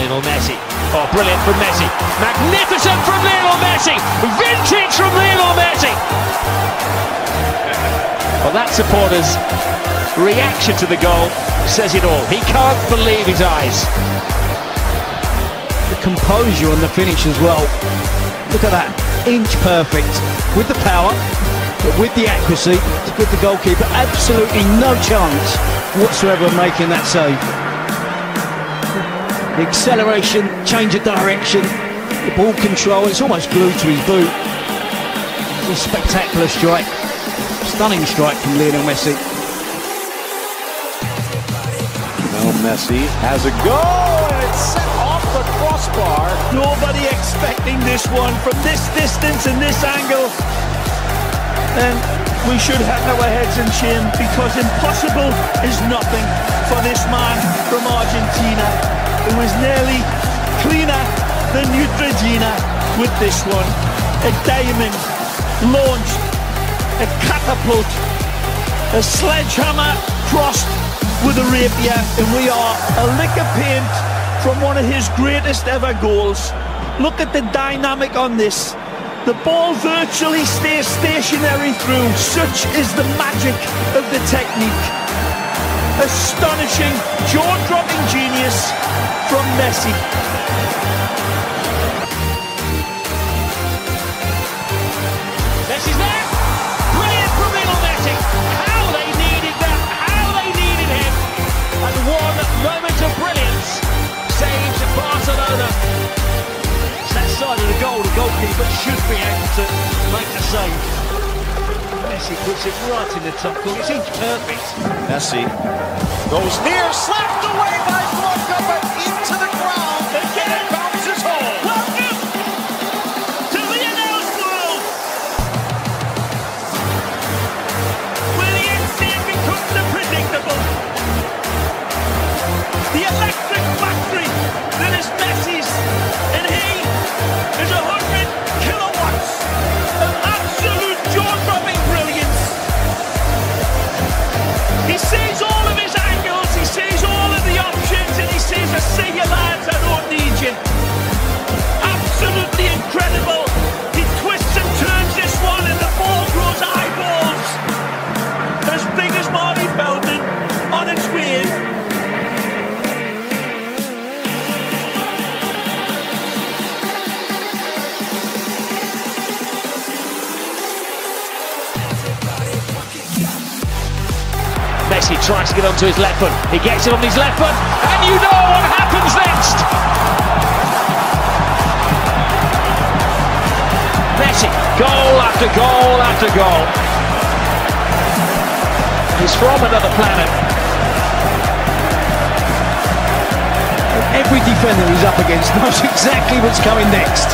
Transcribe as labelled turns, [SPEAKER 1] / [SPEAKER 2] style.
[SPEAKER 1] Lionel Messi. Oh, brilliant from Messi. Magnificent from Lionel Messi. Vintage from Lionel Messi. Well, that supporter's reaction to the goal says it all. He can't believe his eyes.
[SPEAKER 2] The composure on the finish as well. Look at that. Inch perfect. With the power, but with the accuracy to give the goalkeeper absolutely no chance whatsoever of making that save. The acceleration, change of direction, the ball control, it's almost glued to his boot. It's a spectacular strike. Stunning strike from Lionel Messi.
[SPEAKER 3] Now Messi has a go, and it's set off the crossbar.
[SPEAKER 4] Nobody expecting this one from this distance and this angle. And we should hang our heads in shame because impossible is nothing for this man from Argentina who is nearly cleaner than Neutrogena with this one. A diamond launched, a catapult, a sledgehammer crossed with a rapier, and we are a lick of paint from one of his greatest ever goals. Look at the dynamic on this. The ball virtually stays stationary through. Such is the magic of the technique. Astonishing, jaw-dropping genius from Messi.
[SPEAKER 1] Messi's there. Brilliant from Lionel Messi. How they needed that. How they needed him. And one moment of brilliance saves Barcelona. That side of the goal. The goalkeeper should be able to make the save. Messi puts it right in the top corner. It seems perfect.
[SPEAKER 3] Messi goes near, slapped away by Blanca,
[SPEAKER 1] Messi tries to get onto his left foot. He gets it on his left foot, and you know what happens next. Messi, goal after goal after goal. He's from another planet.
[SPEAKER 2] Every defender he's up against knows exactly what's coming next.